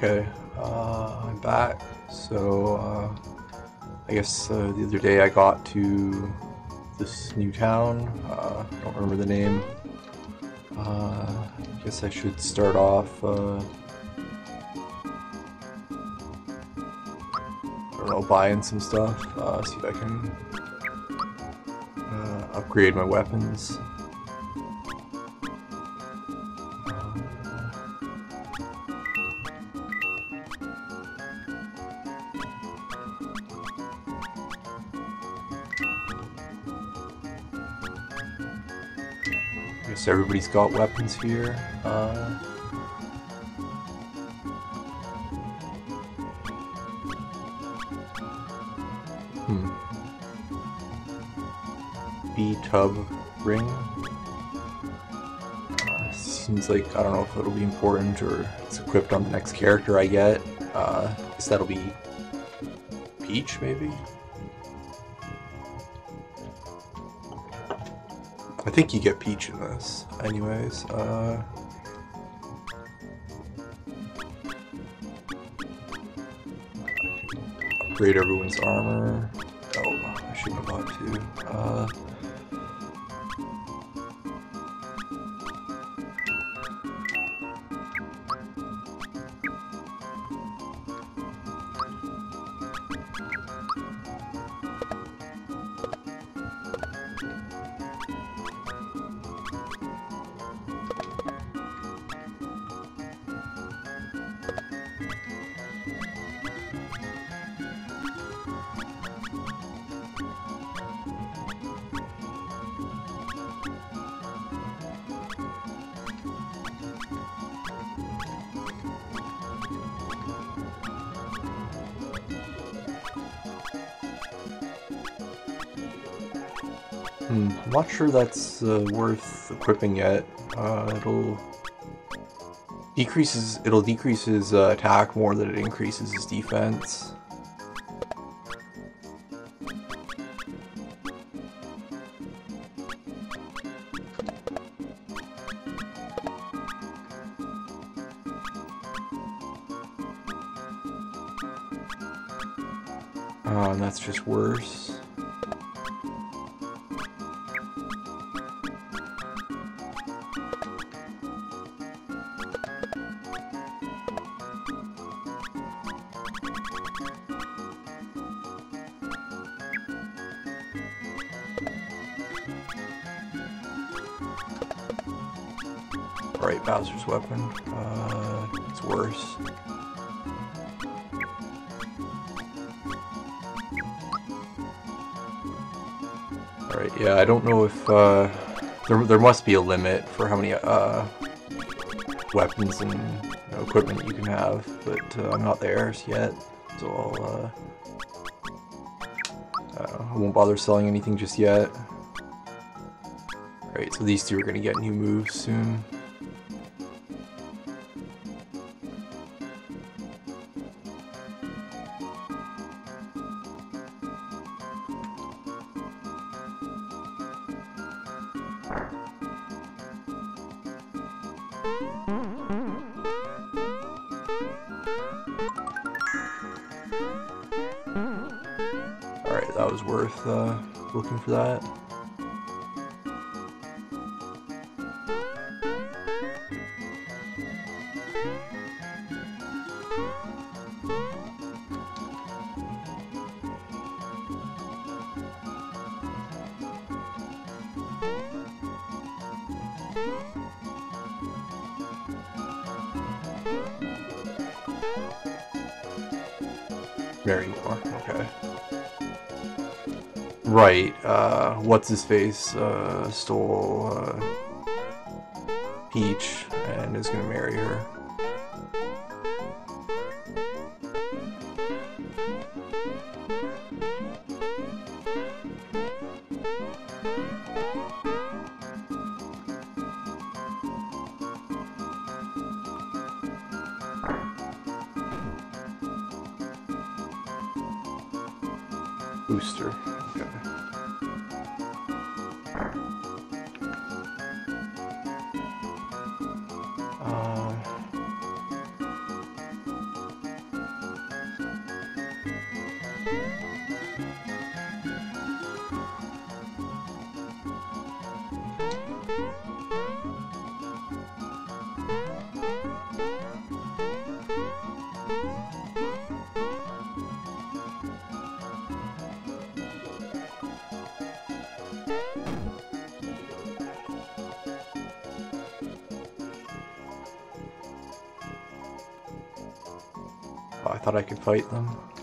Okay, uh, I'm back. So, uh, I guess uh, the other day I got to this new town. Uh, I don't remember the name. Uh, I guess I should start off. Uh, I don't know, buying some stuff. See if I can upgrade my weapons. Everybody's got weapons here. Uh, hmm. B'tub ring. Uh, seems like I don't know if it'll be important or it's equipped on the next character I get. Uh, guess that'll be Peach, maybe. I think you get Peach in this, anyways. Uh, upgrade everyone's armor. Oh, I shouldn't have bought two. Uh, sure that's uh, worth equipping yet. Uh, it'll decreases it'll decrease his uh, attack more than it increases his defense. Oh, and that's just worse. Weapon. Uh, it's worse. Alright, yeah, I don't know if, uh, there, there must be a limit for how many, uh, weapons and you know, equipment you can have, but uh, I'm not there yet, so I'll, uh, I won't bother selling anything just yet. Alright, so these two are gonna get new moves soon. Uh, what's his face, uh, stole, uh, I thought I could fight them.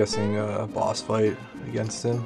Guessing a boss fight against him.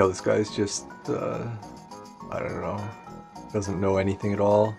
How this guy's just, uh, I don't know, doesn't know anything at all.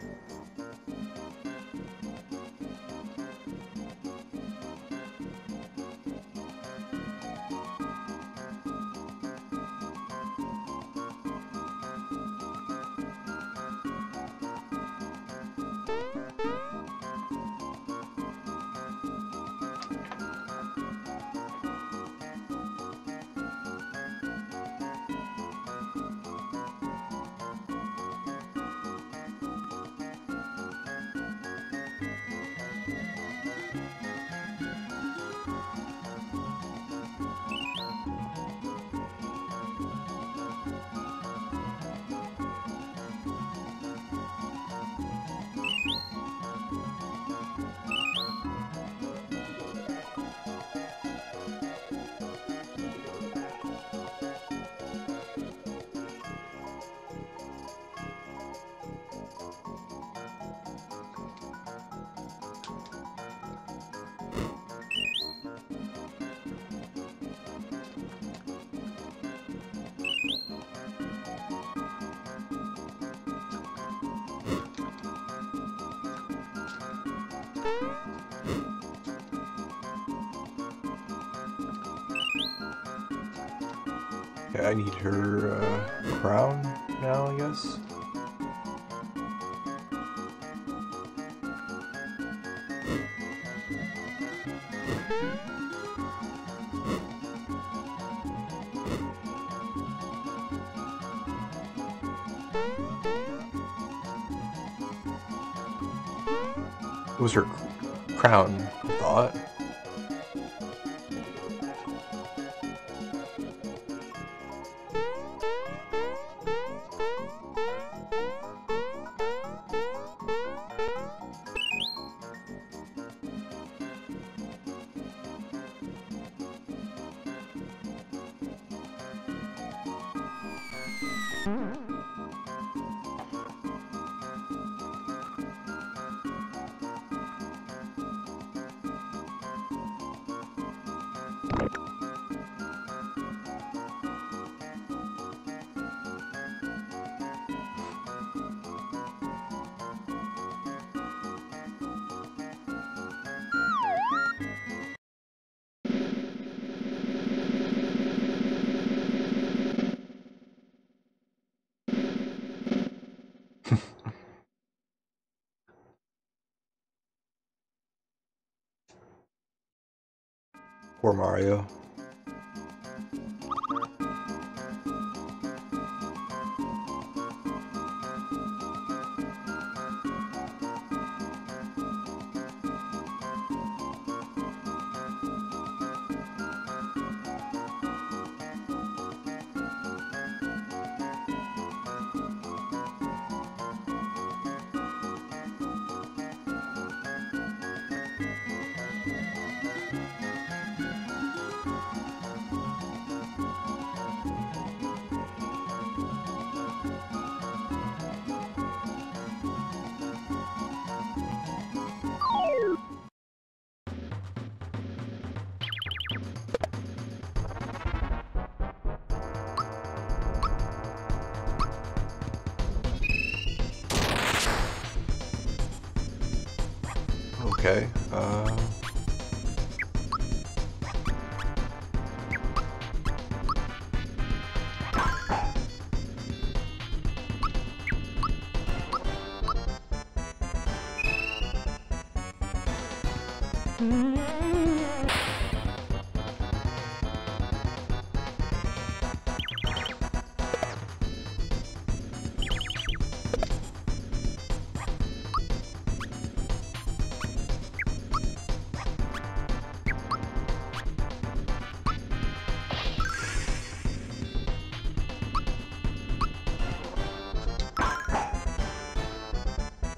Poor Mario.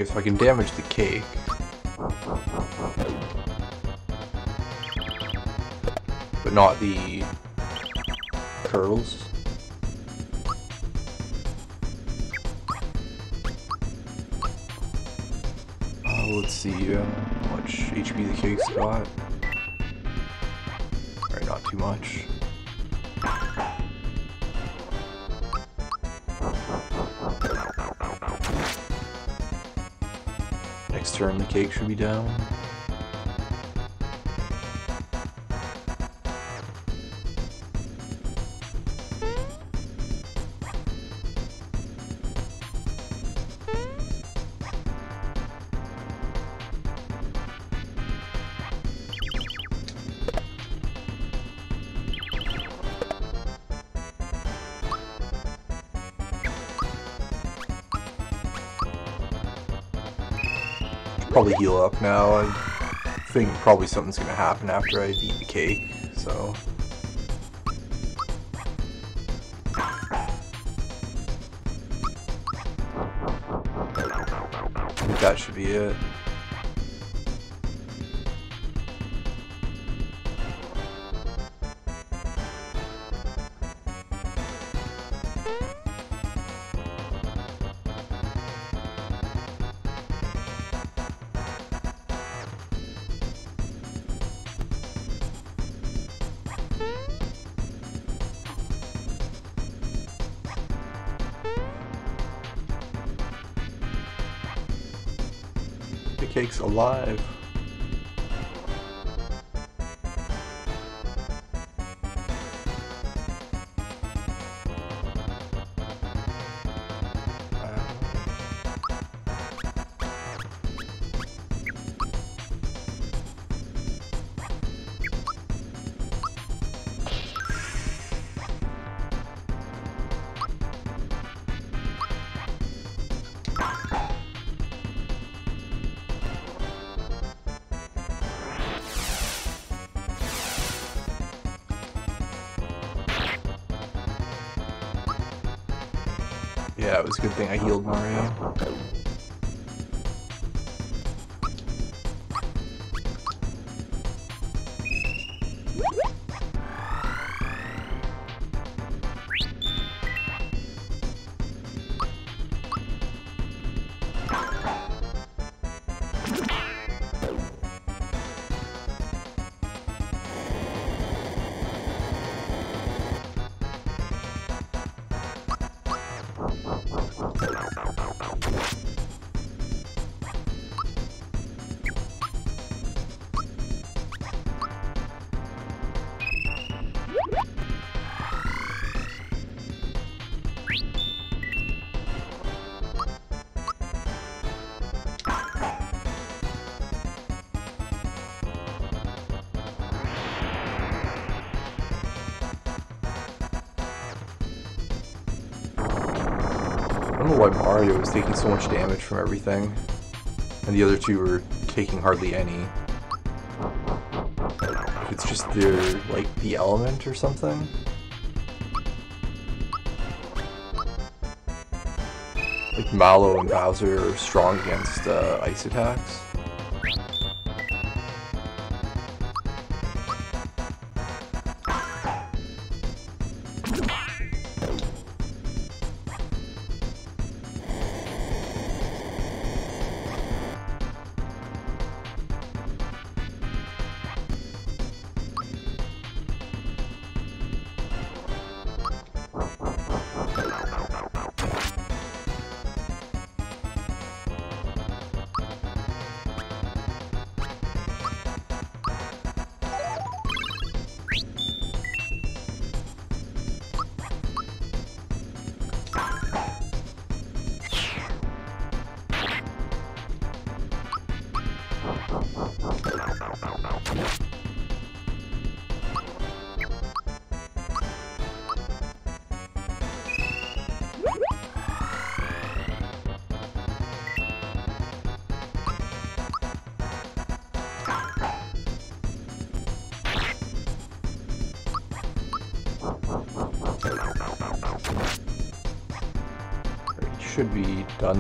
Okay, so I can damage the cake. But not the curls. Uh, let's see uh, how much HP the cake's got. Alright, not too much. Turn the cake should be down. Probably heal up now. I think probably something's gonna happen after I eat the cake, so. That should be it. Alive. Yeah, it was a good thing I healed Mario. Don't know why Mario is taking so much damage from everything, and the other two are taking hardly any. It's just their, like, the element or something? Like Mallow and Bowser are strong against uh, ice attacks.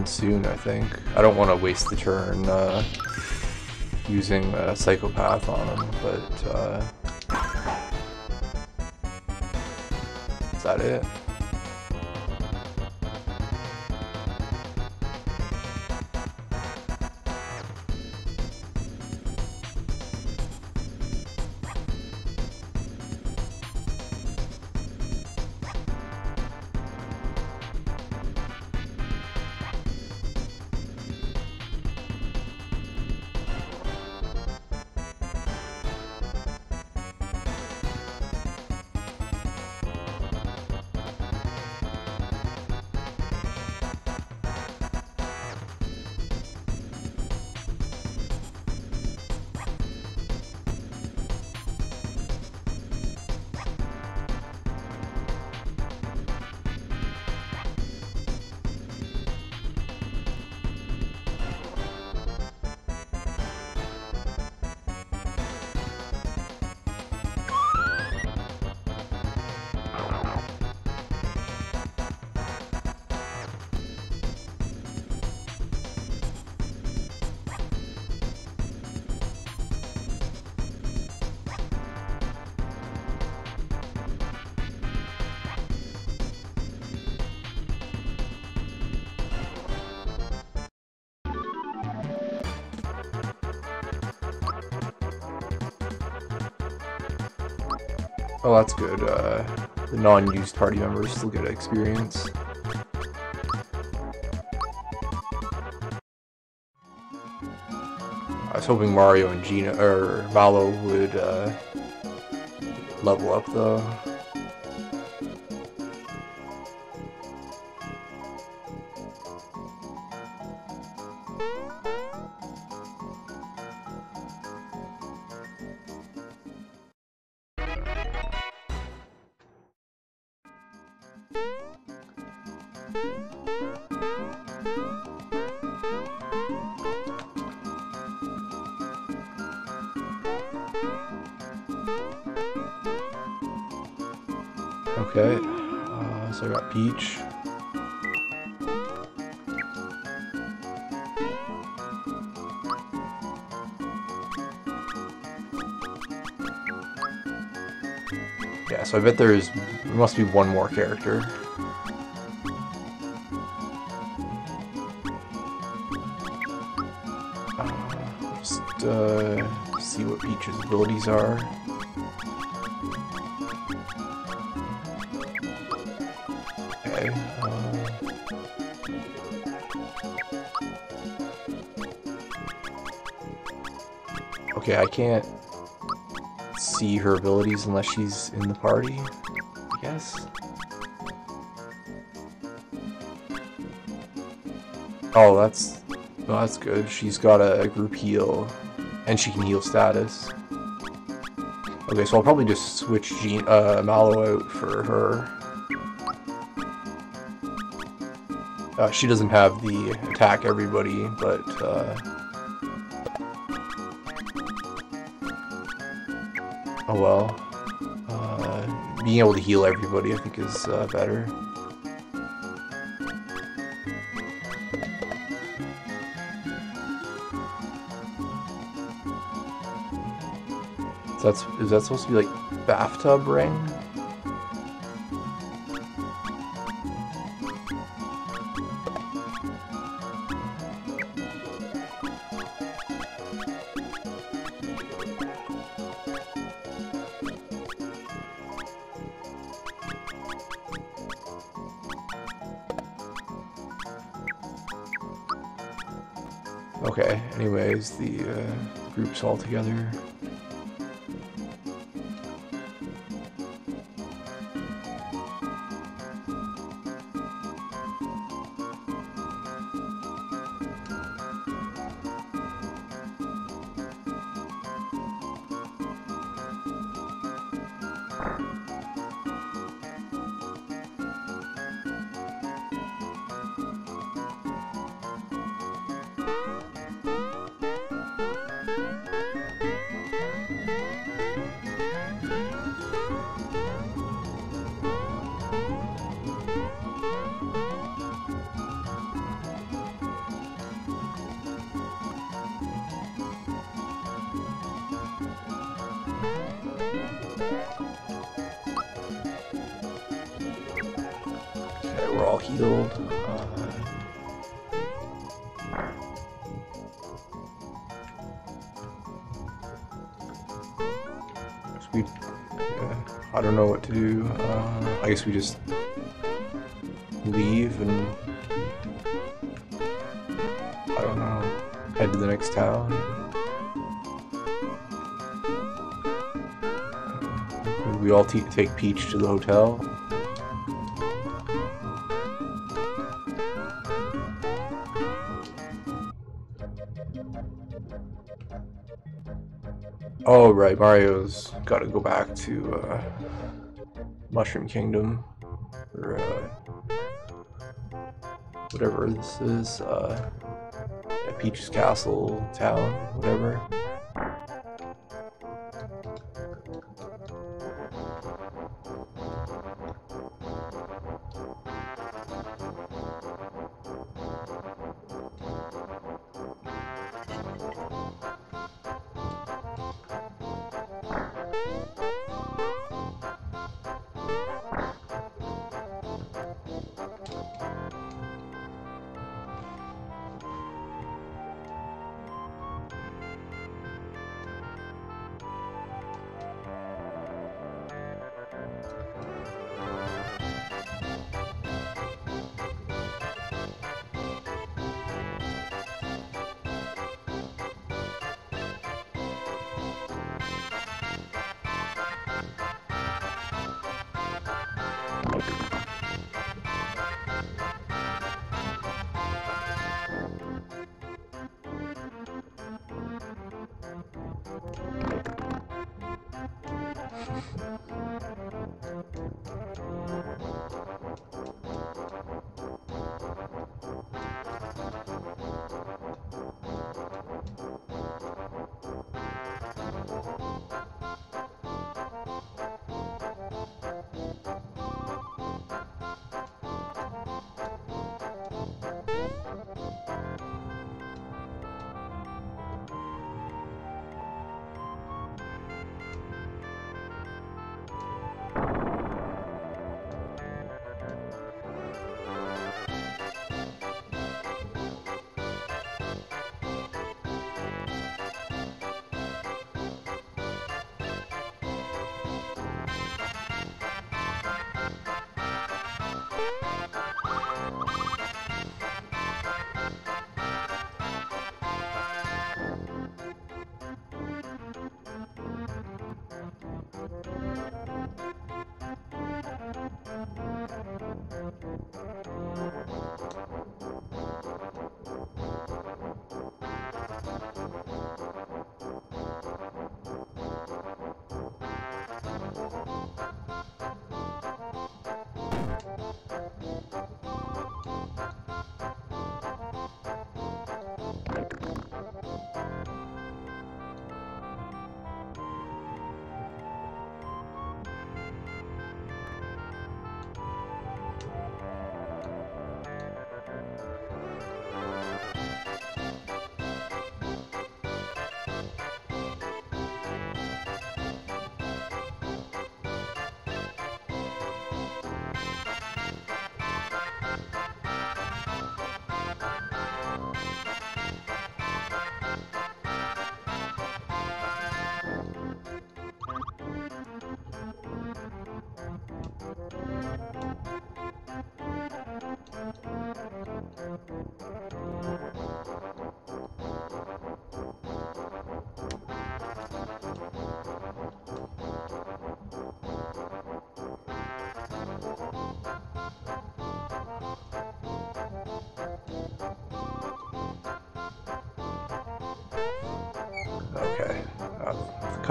Soon, I think. I don't want to waste the turn uh, using a Psychopath on him, but... Uh, is that it? Oh, that's good. Uh, the non-used party members still get experience. I was hoping Mario and Geno or Mallow would uh, level up though. Bet there's, there must be one more character. Uh, just uh, see what Peach's abilities are. Okay, I can't see her abilities unless she's in the party, I guess. Oh, that's well, that's good. She's got a, group heal, and she can heal status. Okay, so I'll probably just switch Jean, uh, Mallow out for her. Uh, she doesn't have the attack everybody, but uh, oh well. Uh, being able to heal everybody, I think, is uh, better. That's is that supposed to be like bathtub ring? Uh, we just leave and I don't know. Head to the next town. We all take Peach to the hotel. Oh right, Mario's got to go back to uh, Mushroom Kingdom, or uh, whatever this is, uh, Peach's Castle town, whatever.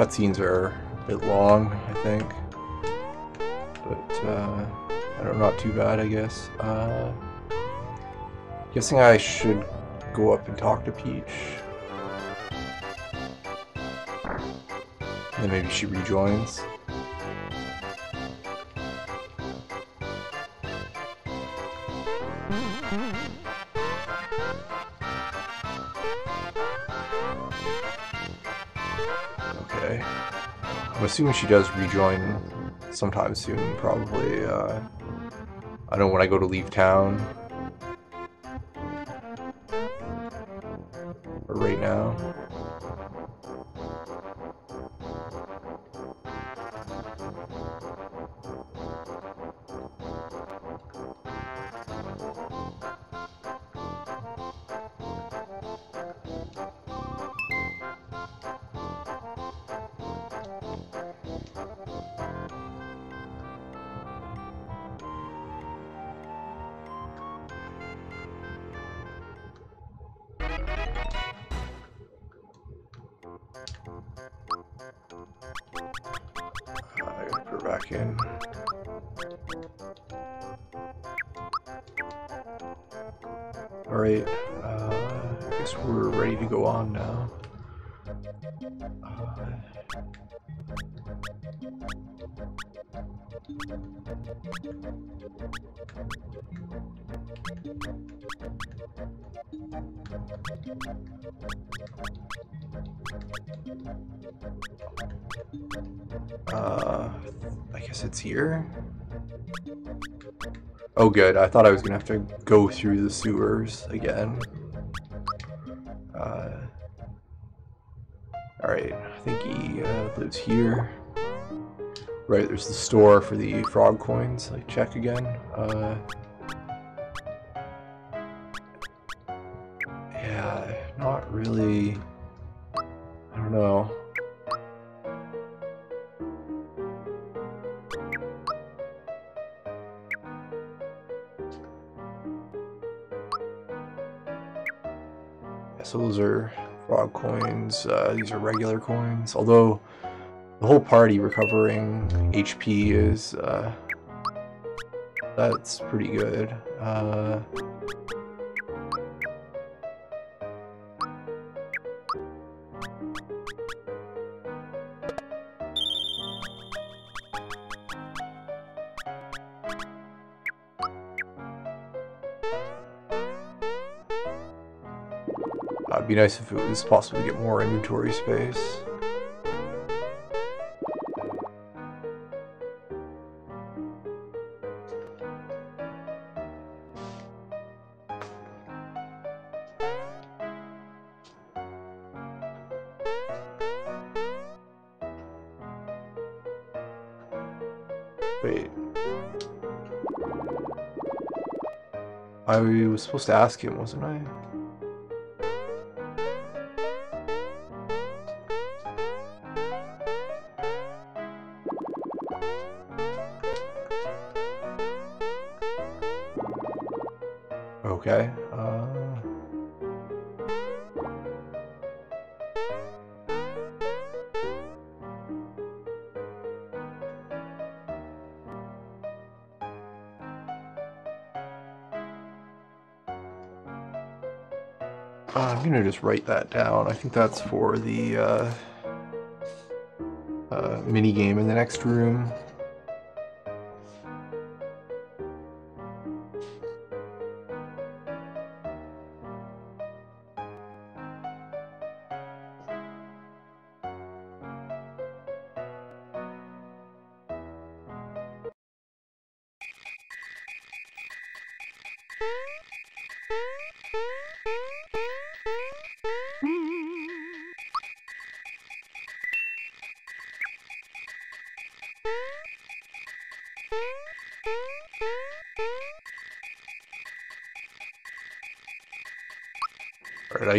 Cutscenes are a bit long, I think. But, uh, I don't know, not too bad, I guess. Uh, guessing I should go up and talk to Peach. And then maybe she rejoins. Assuming she does rejoin sometime soon, probably. Uh, I don't know when I go to leave town. Uh, I guess it's here. Oh, good. I thought I was gonna have to go through the sewers again. Uh, Alright, I think he uh, lives here. Right, there's the store for the frog coins. Like, check again. Uh, really. I don't know. So those are frog coins. Uh, these are regular coins. Although the whole party recovering HP is uh, that's pretty good. Uh, be nice if it was possible to get more inventory space. Wait. I was supposed to ask him, wasn't I? Just write that down. I think that's for the uh, uh, mini game in the next room.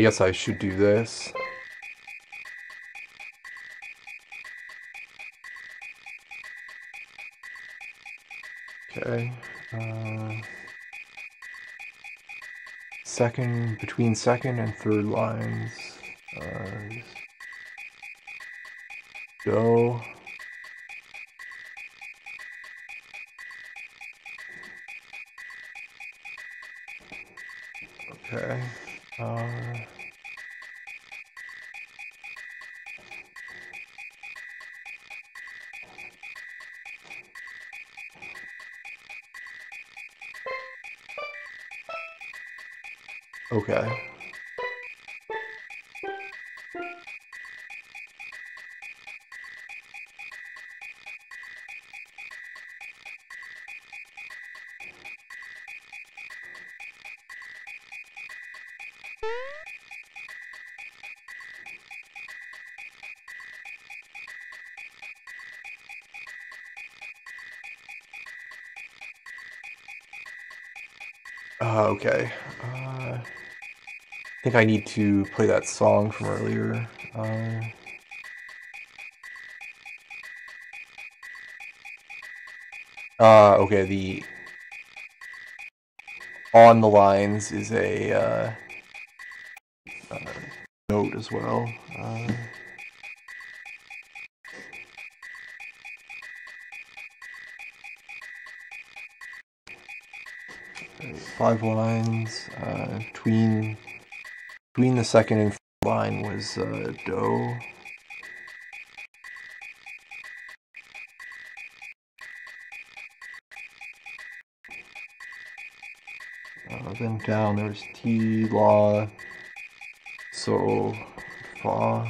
Guess I should do this. Okay. Uh, second, between second and third lines. Uh, Do. Okay. Uh, I think I need to play that song from earlier. Uh, uh, okay, the on the lines is a uh, uh, note as well. Five lines uh, between between the second and line was uh, do. Uh, then down there's T, La, So, Fa.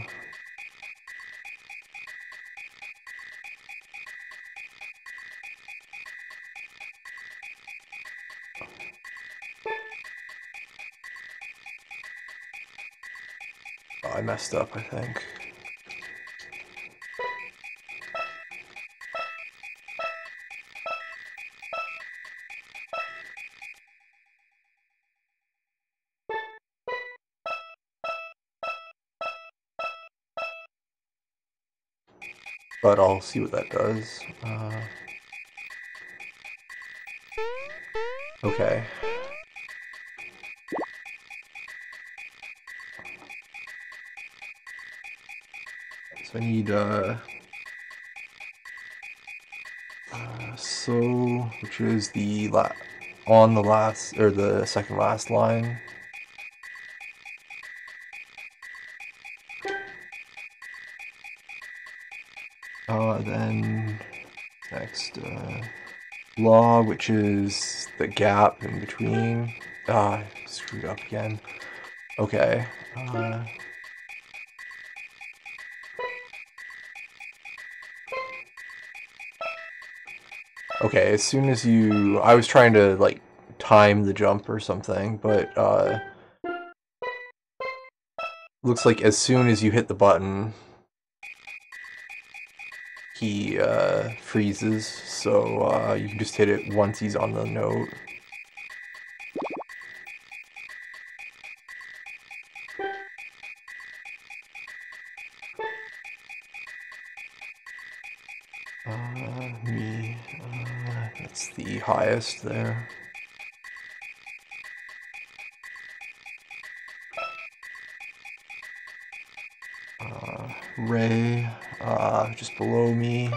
I messed up, I think. But I'll see what that does. Uh, okay. I need uh, uh so which is the la on the last or the second last line. Uh, then next uh, law, which is the gap in between. Ah, screwed up again. Okay. Uh, Okay, as soon as you... I was trying to, like, time the jump or something, but, uh... Looks like as soon as you hit the button, he, uh, freezes, so, uh, you can just hit it once he's on the note. Highest there. Uh, Re, uh, just below me.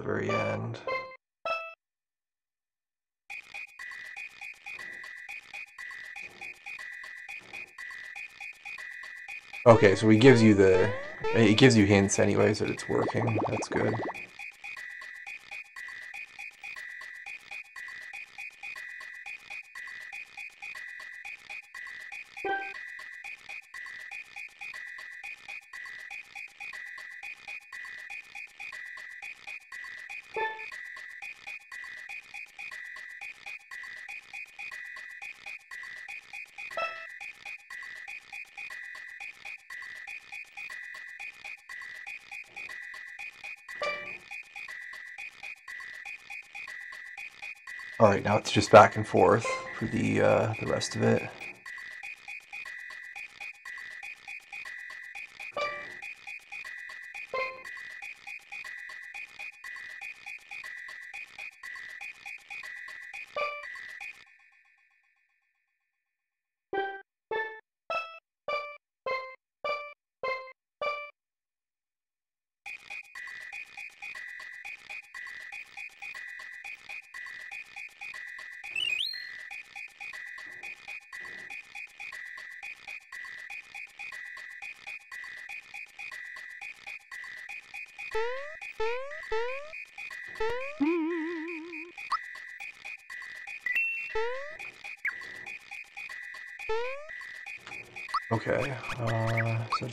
The very end. Okay, so he gives you the it gives you hints anyways that it's working. That's good. Alright, now it's just back and forth for the, uh, the rest of it.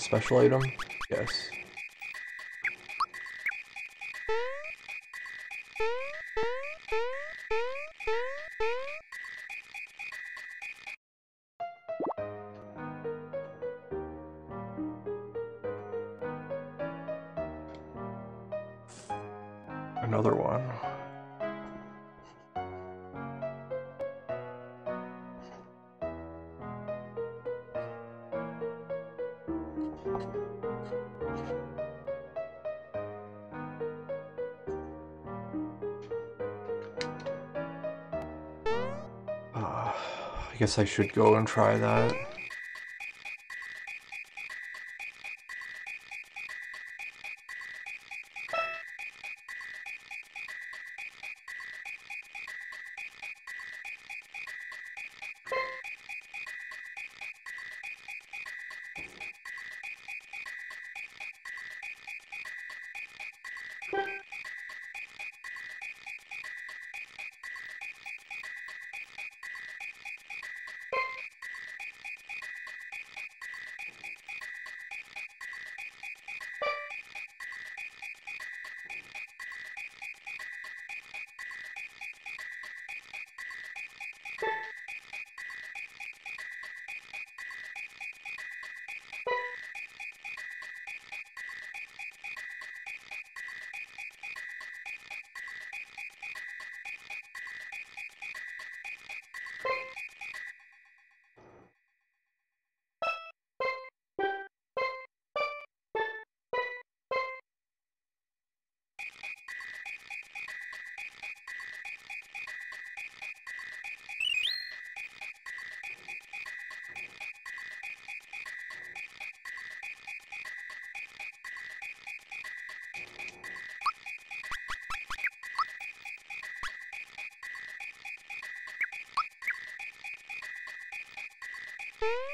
Special item? Yes. Guess I should go and try that.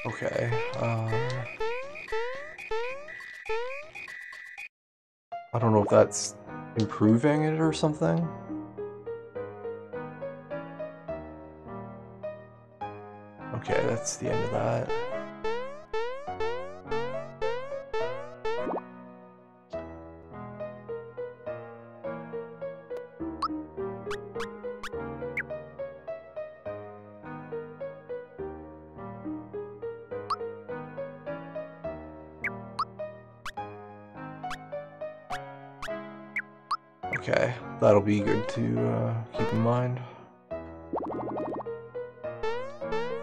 Okay, uh... I don't know if that's improving it or something. Okay, that's the end of that. Be good to uh, keep in mind.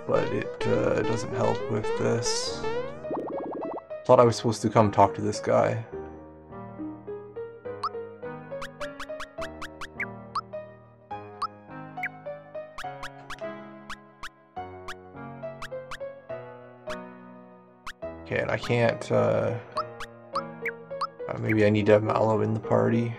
But it uh, doesn't help with this. Thought I was supposed to come talk to this guy. Okay, and I can't, uh, uh, maybe I need to have Mallow in the party.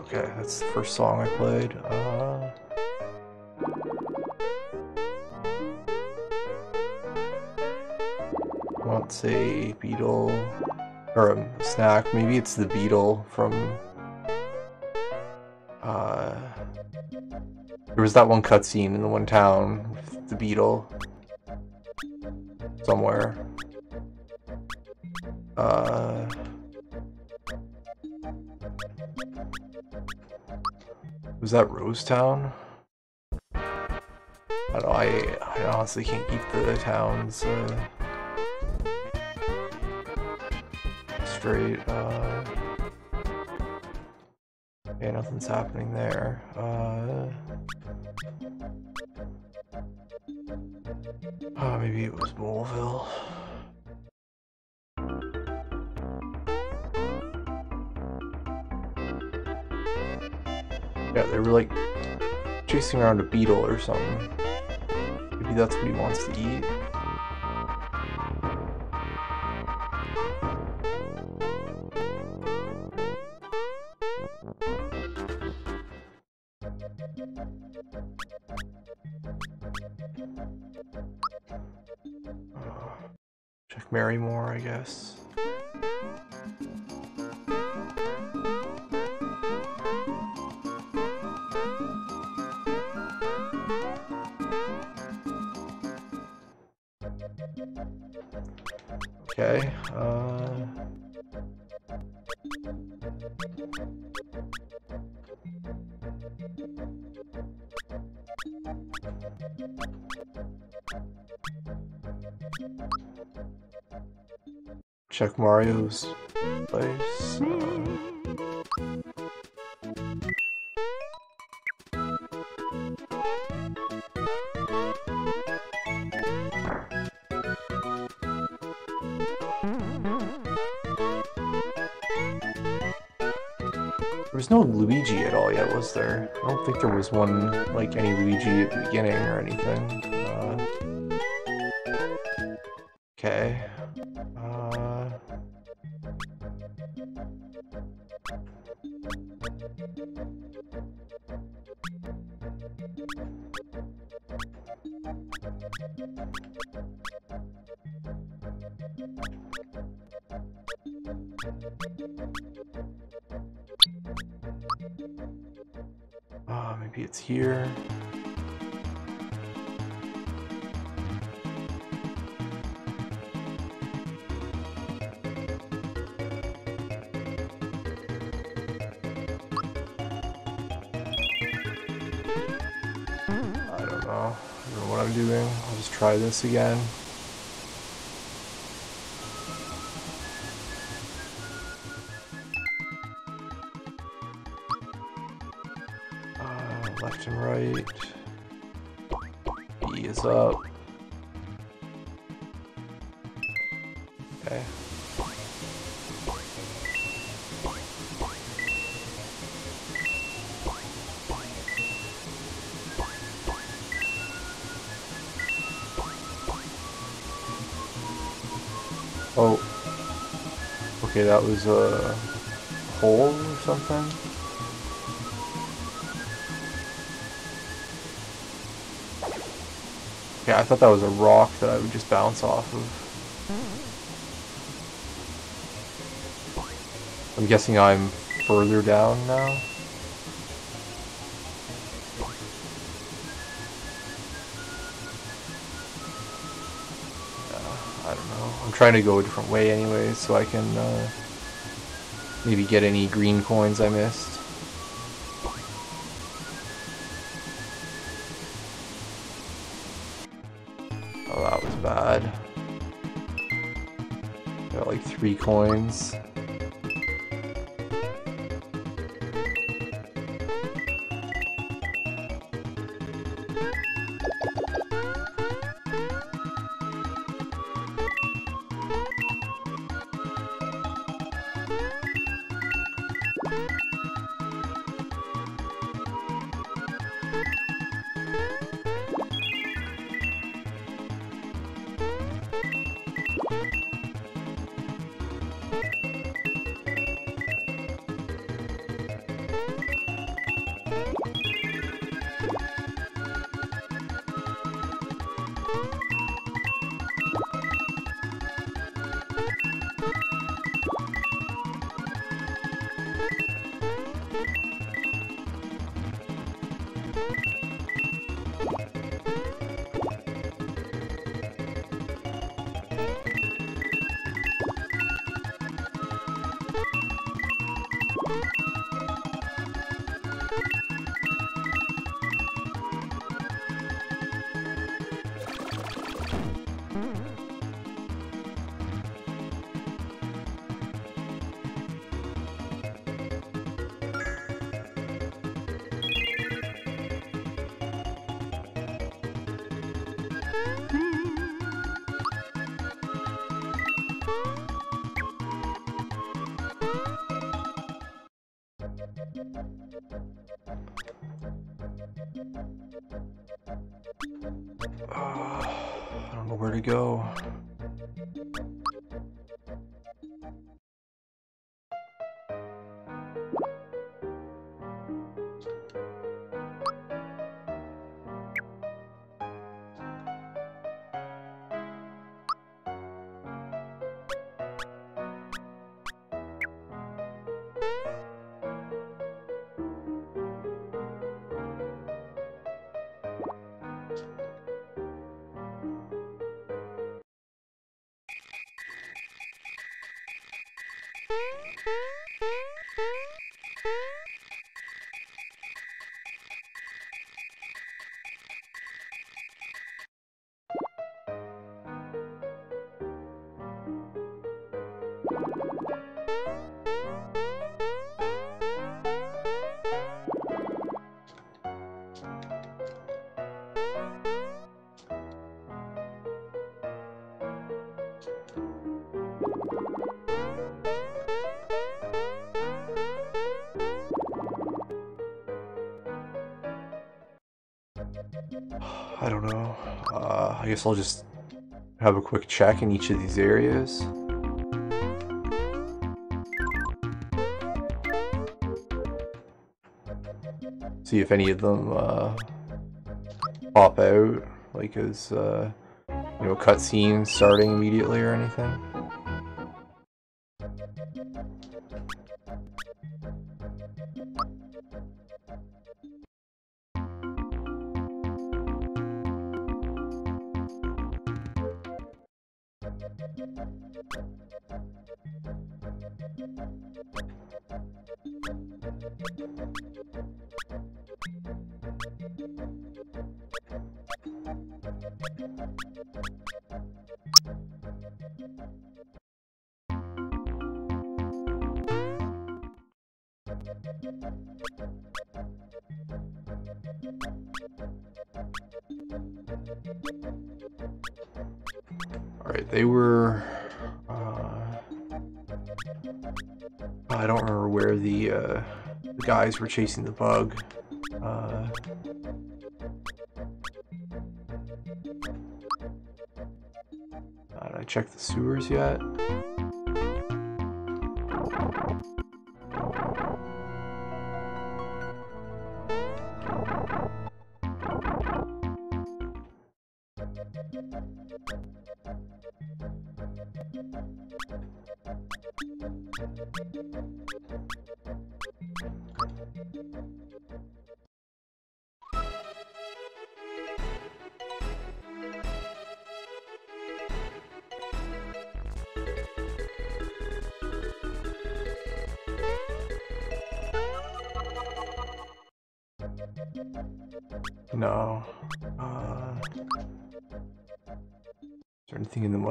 Okay, that's the first song I played. Uh... To say beetle or a snack. Maybe it's the beetle from. Uh, there was that one cutscene in the one town with the beetle somewhere. Was that Rose Town? I I, I honestly can't keep the towns uh, straight. Uh, okay, nothing's happening there. Uh, oh, maybe it was Moleville. Yeah, they were like chasing around a beetle or something. Maybe that's what he wants to eat. Mario's place. There was no Luigi at all yet, was there? I don't think there was one, like, any Luigi at the beginning or anything. Uh, okay. Ah, maybe it's here. I don't know. I don't know what I'm doing. Try this again. That was a hole or something. Yeah, I thought that was a rock that I would just bounce off of. I'm guessing I'm further down now. I don't know. I'm trying to go a different way anyway, so I can uh, maybe get any green coins I missed. Oh, that was bad. Got like three coins. Go. Guess I'll just have a quick check in each of these areas. See if any of them uh, pop out, like as uh, you know, cutscene starting immediately or anything. Alright, they were... Uh, I don't remember where the, uh, the guys were chasing the bug. Uh, I check the sewers yet?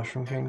Mushroom Kingdom?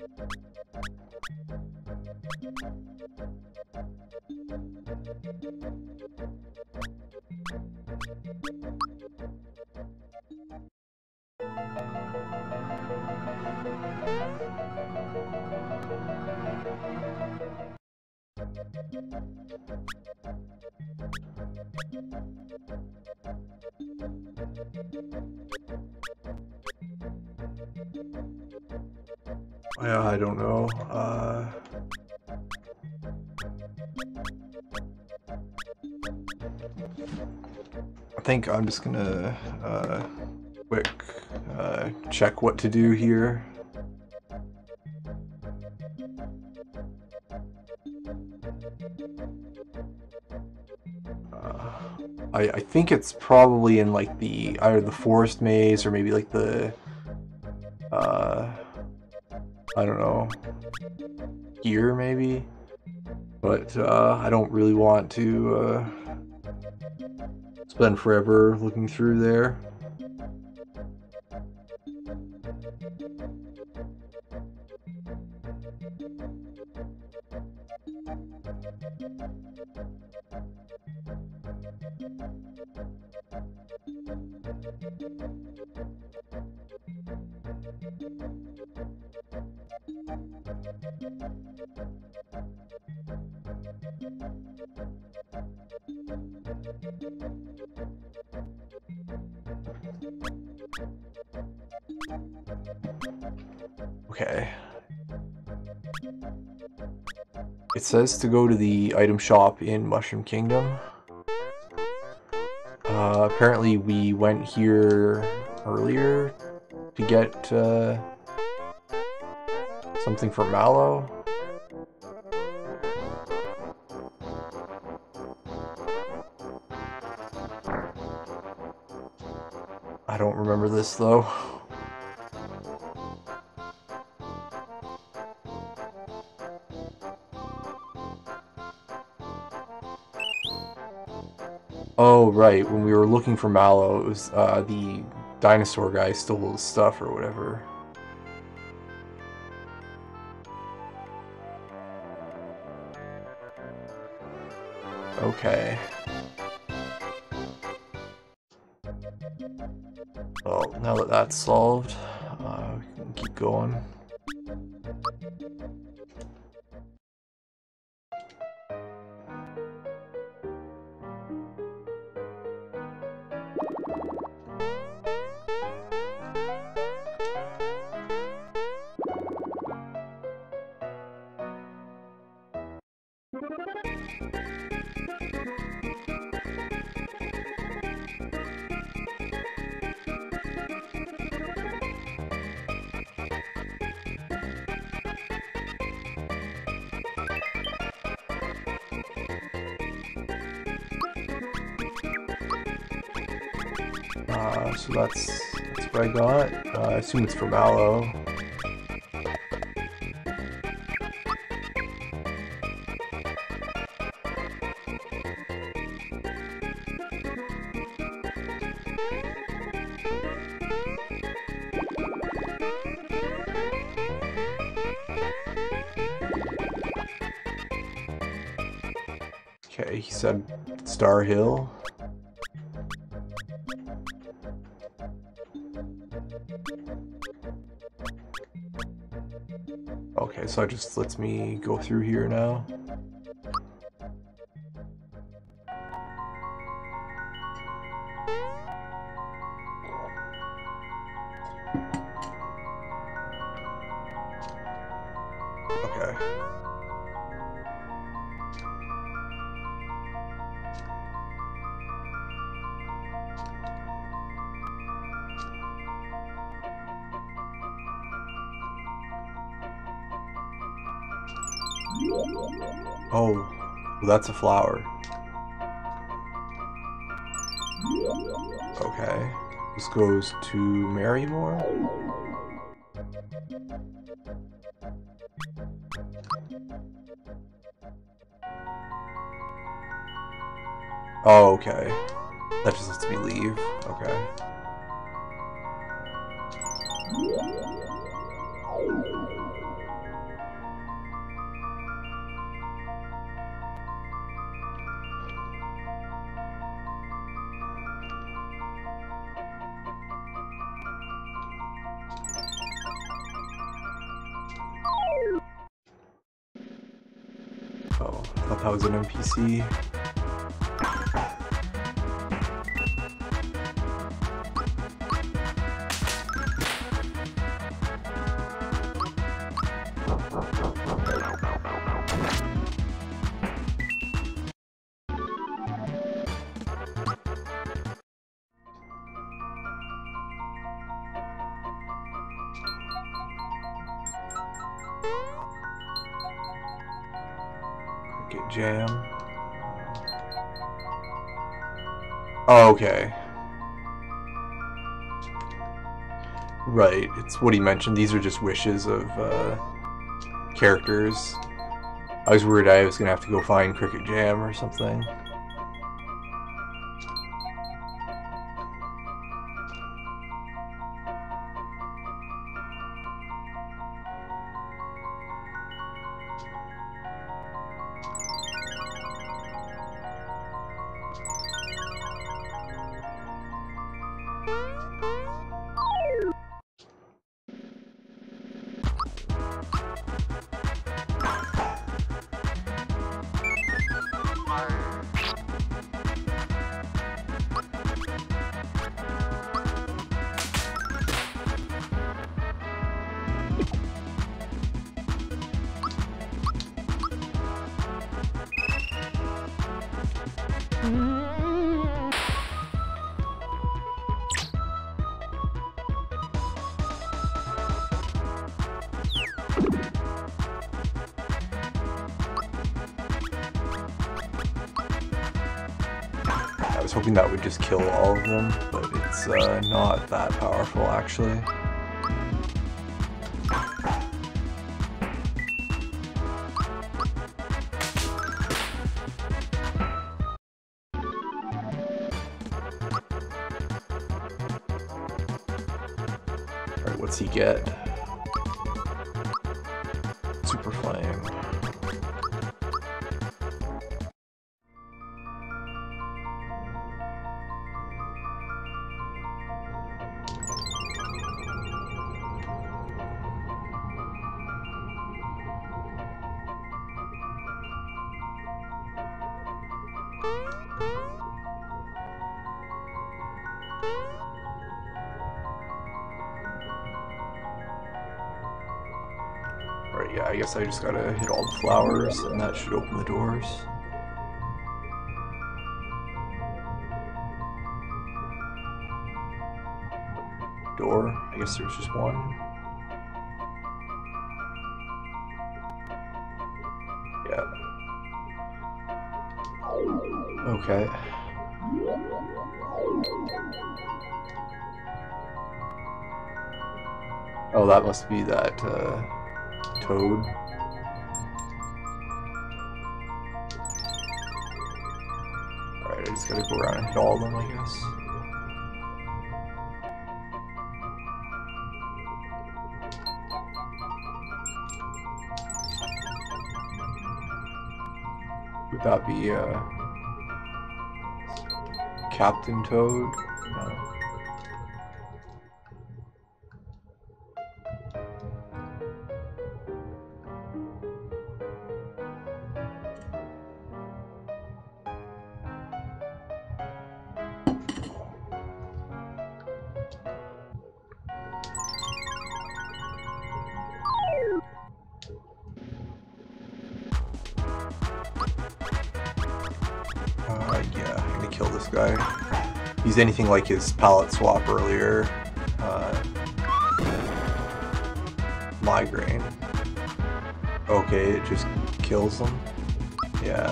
Yeah, I don't know. Uh, I think I'm just gonna uh, quick uh, check what to do here. Uh, I, I think it's probably in like the either the forest maze or maybe like the uh I don't know here maybe but uh, I don't really want to uh, spend forever looking through there. Okay. It says to go to the item shop in Mushroom Kingdom. Uh, apparently we went here earlier to get uh, something for Mallow. This though. Oh, right. When we were looking for Mallow, it was uh, the dinosaur guy stole his stuff or whatever. That's solved, uh, keep going. Assume it's for Mallow. Okay, he said Star Hill. So it just lets me go through here now. That's a flower. Okay. This goes to Marymore. Oh, okay. That just lets me leave. Okay. Was an NPC. Okay. Right, it's what he mentioned. These are just wishes of uh, characters. I was worried I was gonna have to go find Cricket Jam or something. Actually. Alright, what's he get? Guess I just gotta hit all the flowers and that should open the doors. Door, I guess there's just one. Yeah. Okay. Oh, that must be that, uh, toad. Just gotta go around and hit all of them, I guess. Would that be, uh, Captain Toad? Anything like his palette swap earlier. Uh, migraine. Okay, it just kills them. Yeah,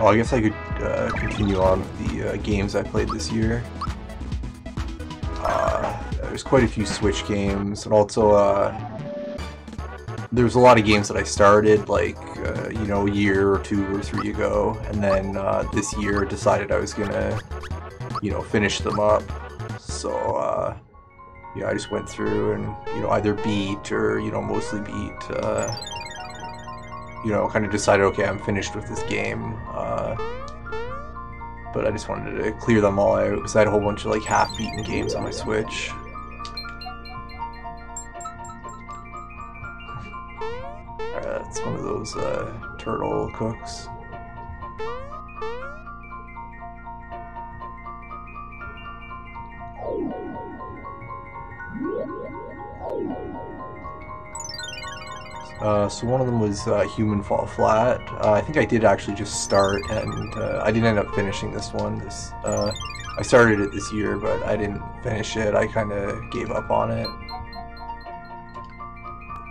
Oh, I guess I could uh, continue on with the uh, games I played this year. Uh, there's quite a few Switch games, and also uh, there's a lot of games that I started like uh, you know a year or two or three ago, and then uh, this year decided I was gonna you know, finish them up. So, uh, yeah, I just went through and, you know, either beat or, you know, mostly beat, you know, kind of decided, okay, I'm finished with this game. Uh, but I just wanted to clear them all out because I had a whole bunch of like half-beaten games on my Switch. It's one of those uh, turtle cooks. Uh, so one of them was uh, Human Fall Flat. Uh, I think I did actually just start, and uh, I didn't end up finishing this one. This uh, I started it this year, but I didn't finish it. I kind of gave up on it.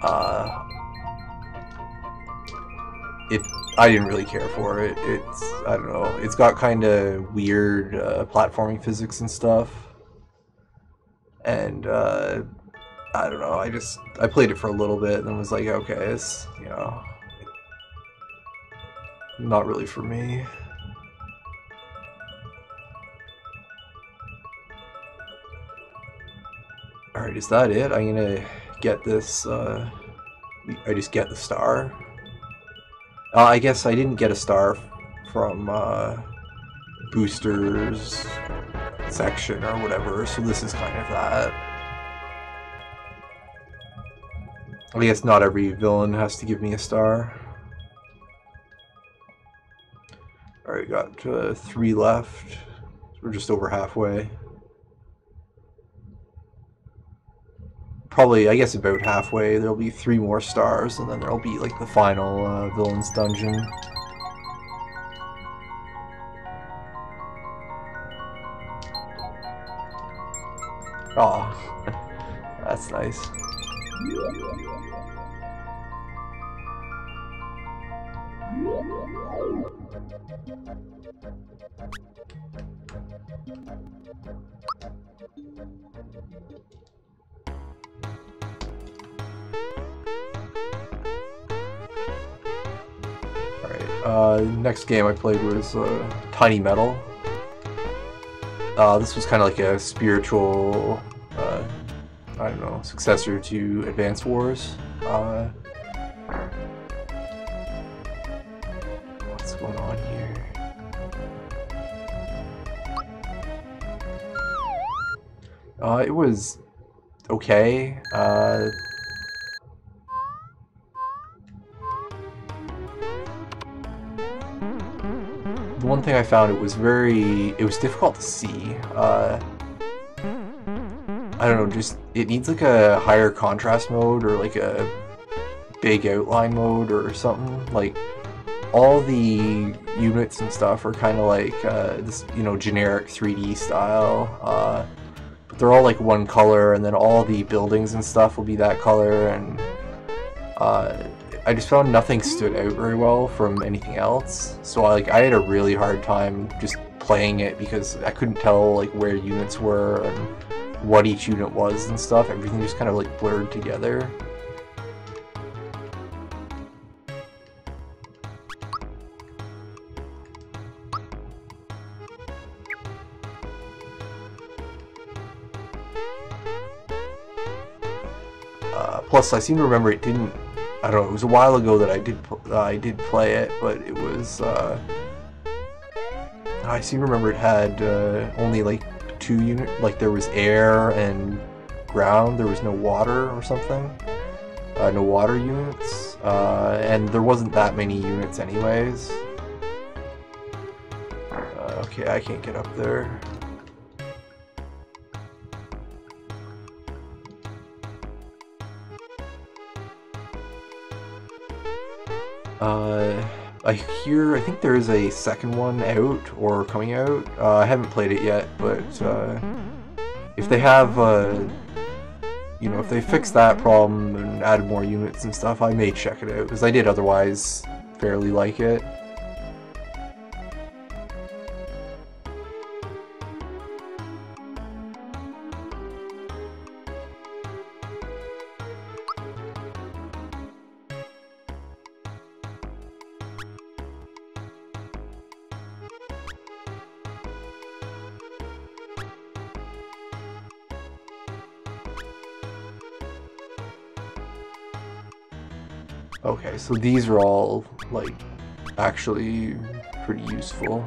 Uh, it I didn't really care for it. It's I don't know. It's got kind of weird platforming physics and stuff, and I don't know. I just I played it for a little bit and was like, okay, it's you know, not really for me. All right, is that it? I'm gonna get this. Uh, I just get the star. Uh, I guess I didn't get a star from uh, boosters section or whatever, so this is kind of that. I guess not every villain has to give me a star. Alright, got uh, three left. we're just over halfway. Probably, I guess about halfway, there'll be three more stars, and then there'll be like the final uh, villain's dungeon. Oh, that's nice. Uh, next game I played was uh, Tiny Metal. Uh, this was kind of like a spiritual, I don't know, successor to Advance Wars. Uh, what's going on here? Uh, it was okay. Uh, one thing I found it was very it was difficult to see. Uh, I don't know, just it needs like a higher contrast mode or like a big outline mode or something. Like all the units and stuff are kind of like uh, this, you know, generic 3D style. Uh, but they're all like one color, and then all the buildings and stuff will be that color, and uh, I just found nothing stood out very well from anything else. So I, like I had a really hard time just playing it because I couldn't tell like where units were and what each unit was and stuff. Everything just kind of like blurred together. Uh, plus, I seem to remember it didn't I don't know. It was a while ago that I did uh, I did play it, but it was. Uh, I seem to remember it had uh, only like two unit. Like there was air and ground. There was no water or something. Uh, no water units, uh, and there wasn't that many units anyways. Uh, okay, I can't get up there. Uh, I hear, I think there is a second one out or coming out. Uh, I haven't played it yet, but uh, if they have, uh, you know, if they fix that problem and add more units and stuff, I may check it out because I did otherwise fairly like it. So these are all, like, actually pretty useful.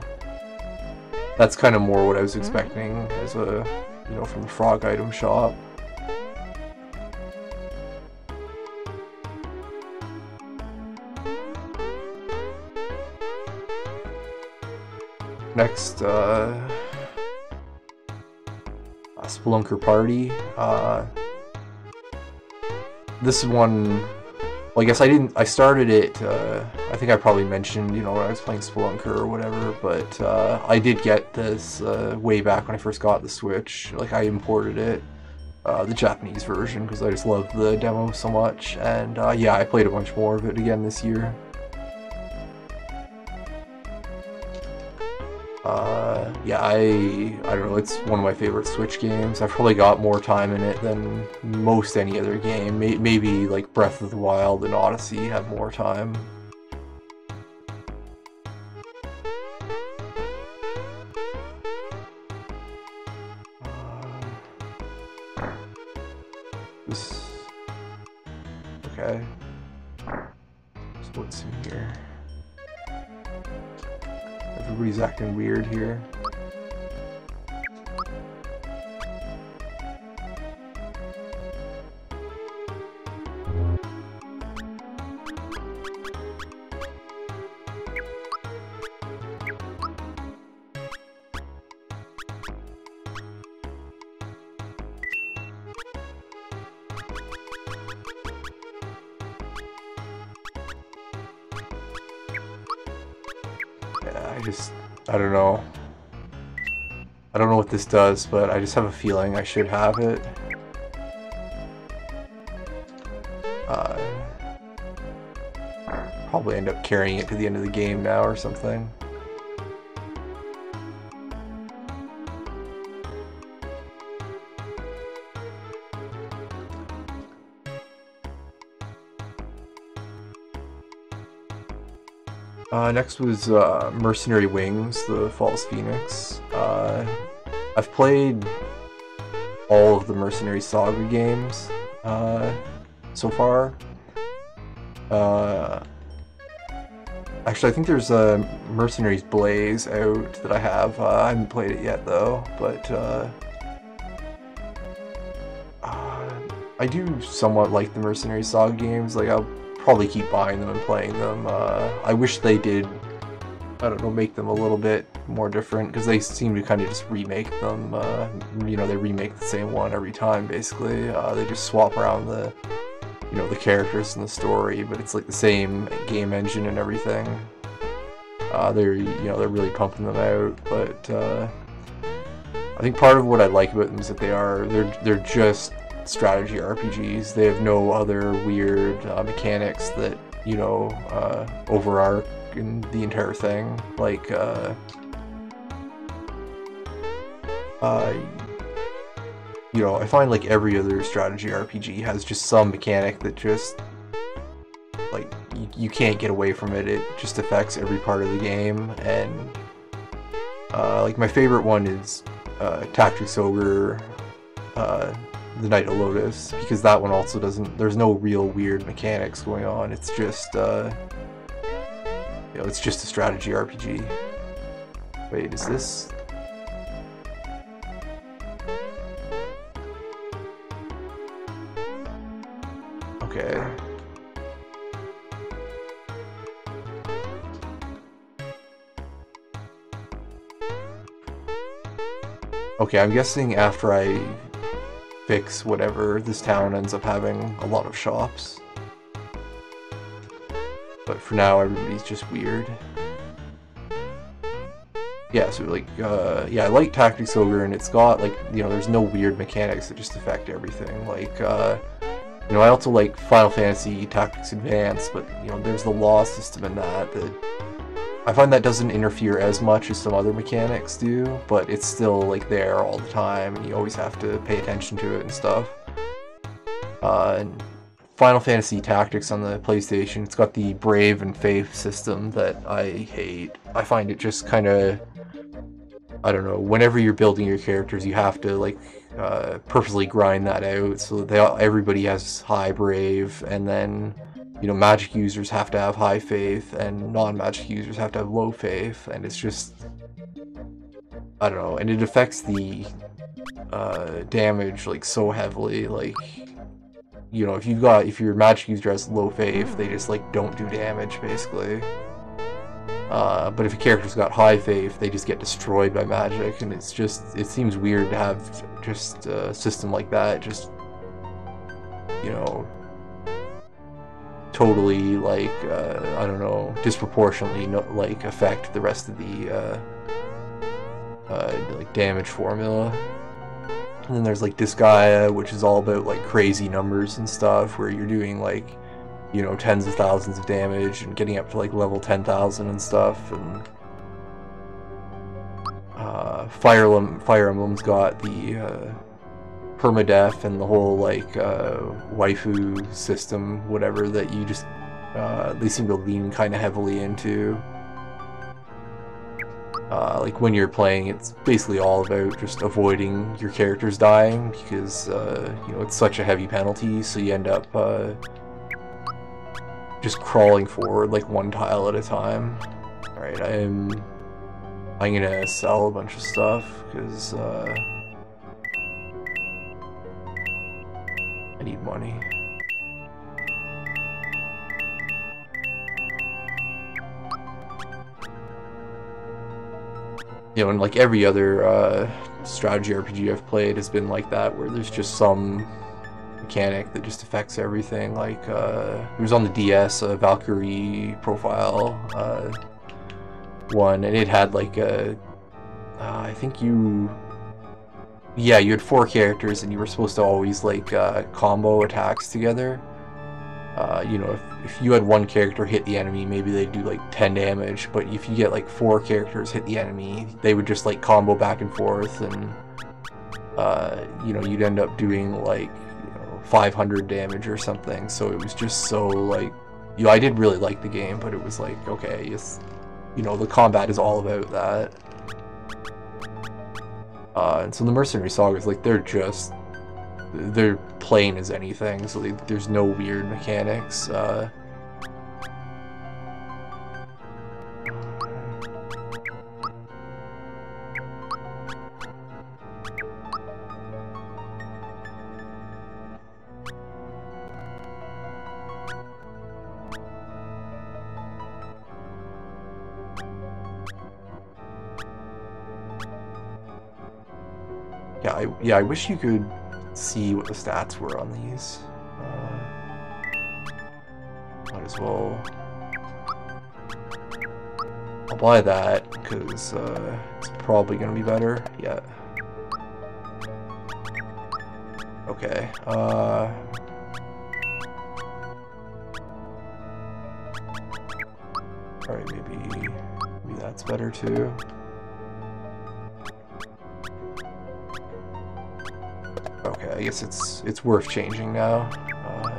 That's kind of more what I was expecting as a, you know, from the frog item shop. Next, uh, a Spelunker Party. Uh, this one well, I guess I didn't. I started it. Uh, I think I probably mentioned, you know, when I was playing Spelunker or whatever. But uh, I did get this uh, way back when I first got the Switch. Like I imported it, uh, the Japanese version, because I just loved the demo so much. And uh, yeah, I played a bunch more of it again this year. Yeah, I I don't know. It's one of my favorite Switch games. I've probably got more time in it than most any other game. Maybe like Breath of the Wild and Odyssey have more time. Does, but I just have a feeling I should have it. Uh, probably end up carrying it to the end of the game now or something. Uh, next was uh, Mercenary Wings, the False Phoenix. Uh, I've played all of the Mercenary Saga games uh, so far. Uh, actually, I think there's a Mercenaries Blaze out that I have. Uh, I haven't played it yet though, but I do somewhat like the Mercenary Saga games. Like I'll probably keep buying them and playing them. Uh, I wish they did, I don't know, make them a little bit more different because they seem to kind of just remake them. Uh, you know, they remake the same one every time basically. Uh, they just swap around the, you know, the characters and the story, but it's like the same game engine and everything. Uh, they're, you know, they're really pumping them out, but uh, I think part of what I like about them is that they are, they're, they're just strategy RPGs. They have no other weird uh, mechanics that you know uh, overarch in the entire thing. Like, uh, uh, you know, I find like every other strategy RPG has just some mechanic that just like you, you can't get away from it. It just affects every part of the game, and uh, like my favorite one is uh, Tactics Ogre. Uh, the Knight of Lodis, because that one also doesn't there's no real weird mechanics going on it's just uh you know it's just a strategy RPG wait is this? Okay. Okay, I'm guessing after I fix whatever this town ends up having a lot of shops. But for now, everybody's just weird. Yeah, so like, uh, yeah, I like Tactics Ogre, and it's got, like, you know, there's no weird mechanics that just affect everything. Like, uh, you know, I also like Final Fantasy Tactics Advance, but, you know, there's the law system in that that I find that doesn't interfere as much as some other mechanics do, but it's still like there all the time, and you always have to pay attention to it and stuff. Uh, and Final Fantasy Tactics on the PlayStation, it's got the Brave and Faith system that I hate. I find it just kind of I don't know, whenever you're building your characters, you have to like uh, purposely grind that out so they all, everybody has high brave, and then you know magic users have to have high faith, and non-magic users have to have low faith, and it's just I don't know, and it affects the uh, damage like so heavily, like you know if you've got if your magic user has low faith, they just like don't do damage basically. Uh, but if a character's got high faith, they just get destroyed by magic, and it's just, it seems weird to have just a system like that just, you know, totally, like, uh, I don't know, disproportionately, no, like, affect the rest of the, uh, uh, like, damage formula. And then there's, like, Disgaea, which is all about, like, crazy numbers and stuff, where you're doing, like, you know, tens of thousands of damage and getting up to like level 10,000 and stuff. And uh, Fire, Emblem, Fire Emblem's got the uh, permadeath and the whole like uh, waifu system, whatever, that you just, uh, they seem to lean kind of heavily into. Uh, like when you're playing, it's basically all about just avoiding your characters dying because uh, you know it's such a heavy penalty. So you end up uh, just crawling forward like one tile at a time. Alright, I'm I'm gonna sell a bunch of stuff because uh, I need money. You know, and like every other uh, strategy RPG I've played has been like that, where there's just some mechanic that just affects everything. Like, uh, it was on the DS, a Valkyrie profile uh, one, and it had like a, uh, I think you, yeah, you had four characters, and you were supposed to always like uh, combo attacks together. Uh, you know, if, if you had one character hit the enemy, maybe they'd do like 10 damage, but if you get like four characters hit the enemy, they would just like combo back and forth, and uh, you know, you'd end up doing like 500 damage or something. So it was just so like, you know, I did really like the game, but it was like, okay, it's, you know, the combat is all about that. Uh, and so the Mercenary Sagas, like, they're just, they're plain as anything, so they, there's no weird mechanics. Uh, yeah, I wish you could see what the stats were on these. Uh, might as well. Buy that because uh, it's probably gonna be better. Yeah. Okay. Uh. Alright, maybe maybe that's better too. I guess it's it's worth changing now. Uh,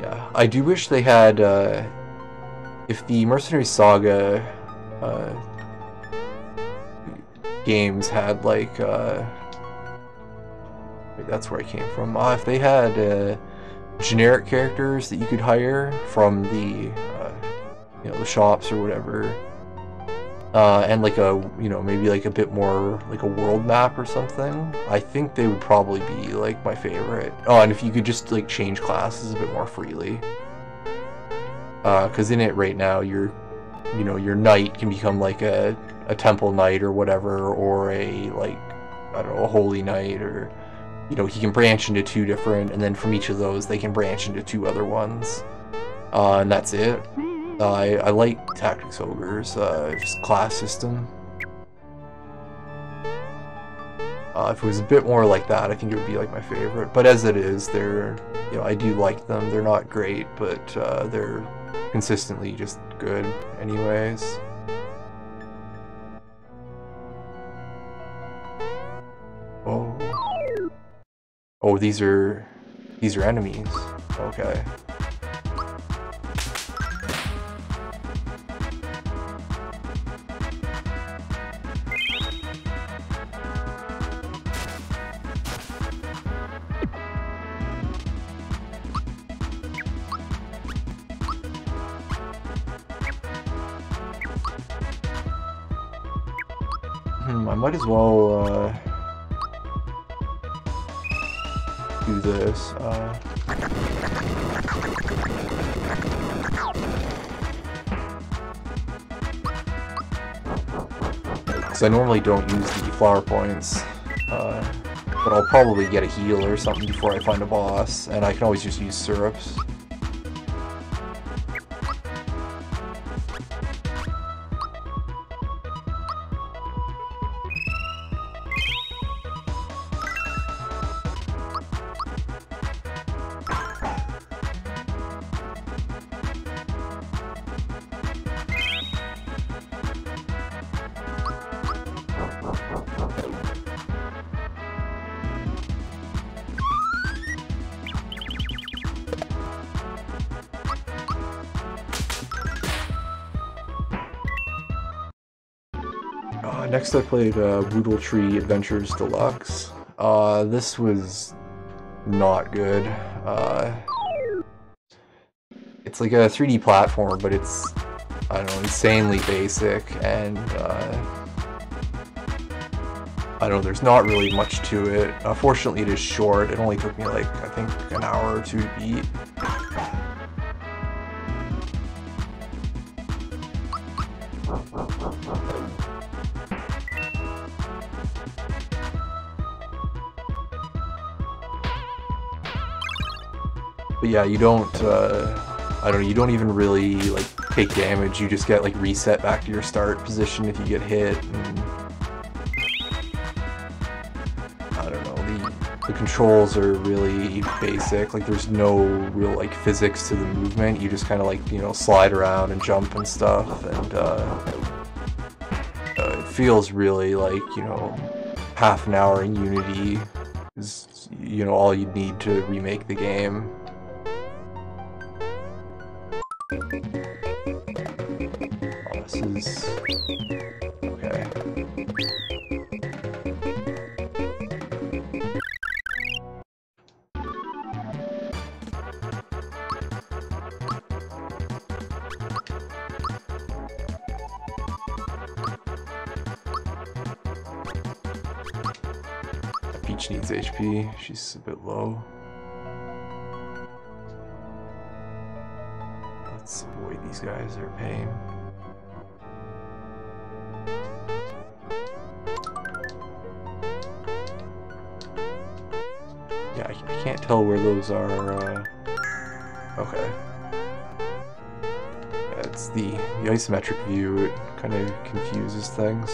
yeah, I do wish they had. Uh, if the Mercenary Saga uh, games had like, uh, wait, that's where I came from. Uh, if they had uh, generic characters that you could hire from the, uh, you know, the shops or whatever uh, and like a you know maybe like a bit more like a world map or something. I think they would probably be like my favorite. Oh and if you could just like change classes a bit more freely. Because uh, in it right now you're you know your knight can become like a, a temple knight or whatever or a like i don't know a holy knight or you know he can branch into two different and then from each of those they can branch into two other ones. Uh, and that's it uh, I, I like Tactics Ogre's uh, just class system. Uh, if it was a bit more like that, I think it would be like my favorite. But as it is, they're, you know, I do like them. They're not great, but uh, they're consistently just good anyways. Oh. Oh, these are, these are enemies. Okay. Hmm, I might as well uh, do this. Uh, Because I normally don't use the flower points, uh, but I'll probably get a heal or something before I find a boss, and I can always just use syrups. I played uh, Woodle Tree Adventures Deluxe. Uh, this was not good. Uh, it's like a 3D platform, but it's, I don't know, insanely basic, and uh, I don't know, there's not really much to it. Unfortunately, it is short. It only took me like, I think, an hour or two to beat. Yeah, you don't, uh, I don't know, you don't even really, like, take damage. You just get, like, reset back to your start position if you get hit. And, I don't know, the, the controls are really basic. Like, there's no real, like, physics to the movement. You just kind of, like, you know, slide around and jump and stuff. And, uh, uh, it feels really like, you know, half an hour in Unity is, you know, all you need to remake the game. Peach needs HP. She's a bit low. Let's avoid these guys. They're pain. Yeah, I, can't tell where those are. Uh... Okay. It's the, the isometric view. It kind of confuses things.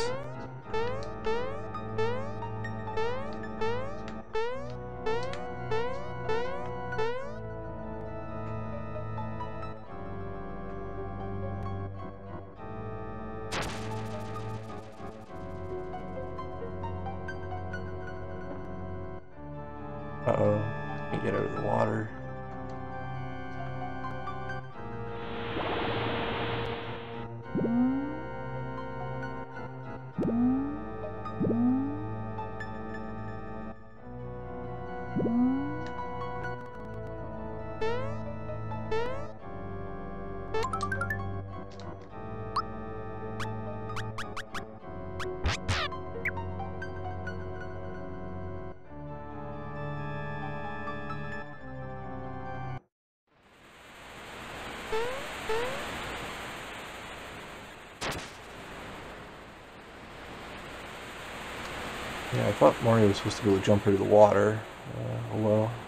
Mario was supposed to be able to jump into the water. Uh, well.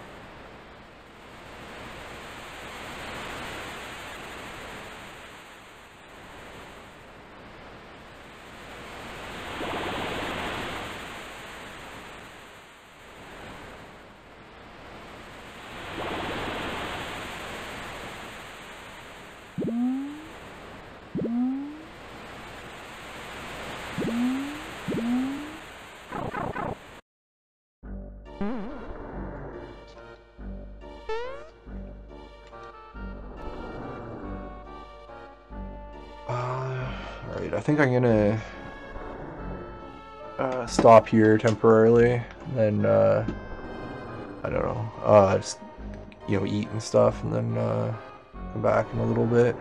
Think I'm gonna uh, stop here temporarily, and then, uh, I don't know, uh, just, you know, eat and stuff, and then uh, come back in a little bit.